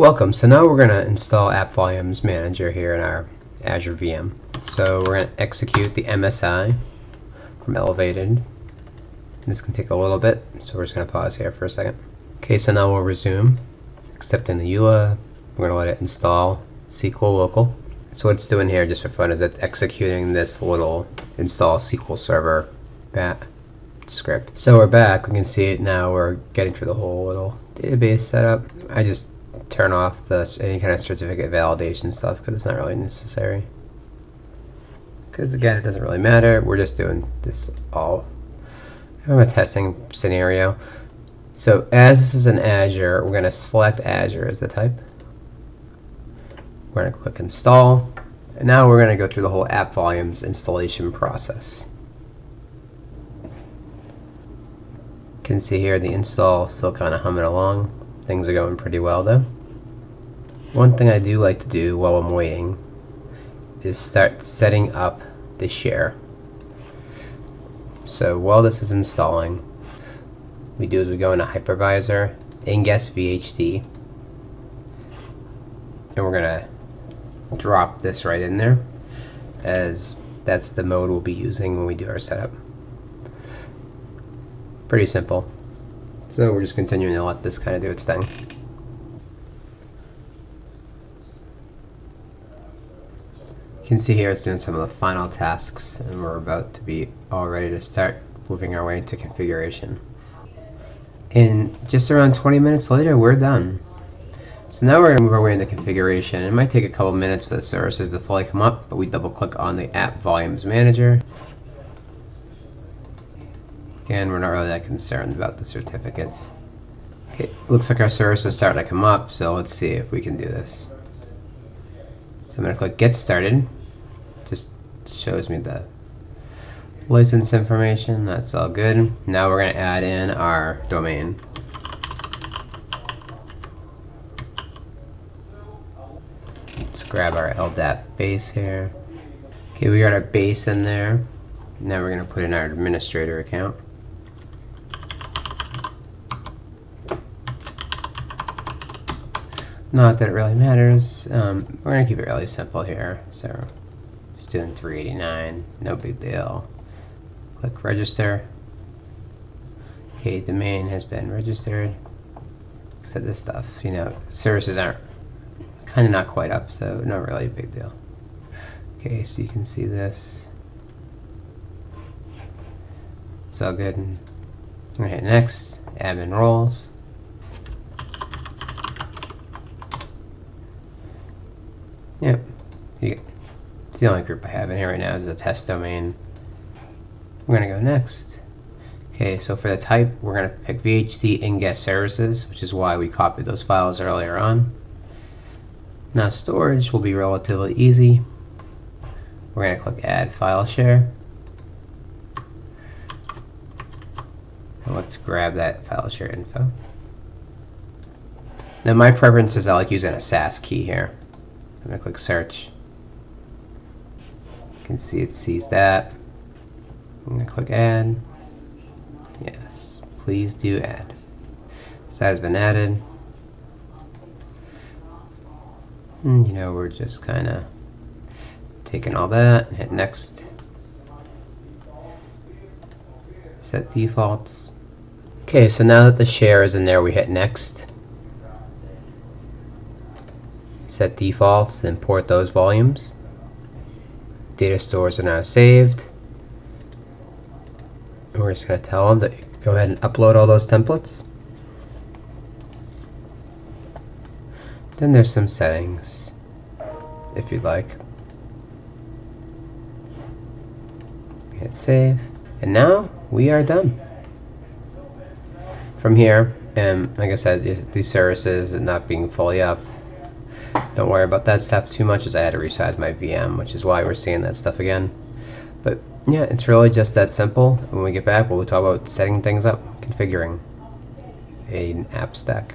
Welcome. So now we're going to install App Volumes Manager here in our Azure VM. So we're going to execute the MSI from Elevated. This can take a little bit, so we're just going to pause here for a second. Okay, so now we'll resume. Except in the EULA, we're going to let it install SQL local. So what it's doing here, just for fun, is it's executing this little install SQL Server bat script. So we're back. We can see it now. We're getting through the whole little database setup. I just turn off the any kind of certificate validation stuff because it's not really necessary. Because again, it doesn't really matter. We're just doing this all from a testing scenario. So as this is an Azure, we're going to select Azure as the type. We're going to click install. And now we're going to go through the whole app volumes installation process. You can see here the install still kind of humming along. Things are going pretty well though. One thing I do like to do while I'm waiting is start setting up the share. So while this is installing, we do is we go into hypervisor, in-guest VHD, and we're gonna drop this right in there as that's the mode we'll be using when we do our setup. Pretty simple. So we're just continuing to let this kind of do its thing. Can see here it's doing some of the final tasks and we're about to be all ready to start moving our way into configuration. And just around 20 minutes later we're done. So now we're going to move our way into configuration. It might take a couple minutes for the services to fully come up, but we double click on the App Volumes Manager. Again, we're not really that concerned about the certificates. Okay, looks like our service is starting to come up, so let's see if we can do this. So I'm going to click Get Started shows me the license information. That's all good. Now we're going to add in our domain. Let's grab our LDAP base here. Okay, we got our base in there. Now we're going to put in our administrator account. Not that it really matters. Um, we're going to keep it really simple here. So doing 389, no big deal. Click register. Okay, domain has been registered. Except this stuff, you know, services aren't kind of not quite up, so not really a big deal. Okay, so you can see this. It's all good. Gonna hit next, admin roles. Yep, the only group I have in here right now is the test domain. We're going to go next. Okay, so for the type, we're going to pick VHD in-guest services, which is why we copied those files earlier on. Now storage will be relatively easy. We're going to click Add File Share. And let's grab that file share info. Now my preference is I like using a SAS key here. I'm going to click Search can see it sees that. I'm going to click add. Yes, please do add. So that has been added. And you know, we're just kind of taking all that, hit next. Set defaults. Okay, so now that the share is in there, we hit next. Set defaults, import those volumes data stores are now saved. And we're just going to tell them to go ahead and upload all those templates. Then there's some settings, if you'd like. Hit save. And now we are done. From here, and um, like I said, these services are not being fully up, don't worry about that stuff too much as I had to resize my VM, which is why we're seeing that stuff again. But yeah, it's really just that simple. When we get back, we'll talk about setting things up, configuring an app stack.